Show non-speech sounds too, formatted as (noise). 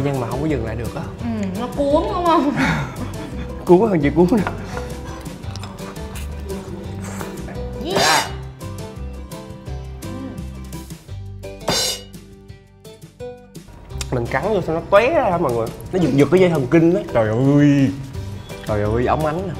vâng mà không có dừng lại được đó ừ, nó cuốn đúng không? (laughs) Cuốn hơn chị cuốn nè. Yeah. mình cắn vô sao nó tóe ra mọi người. Nó giật giật cái dây thần kinh đó. Trời ơi. Trời ơi ống ánh nè.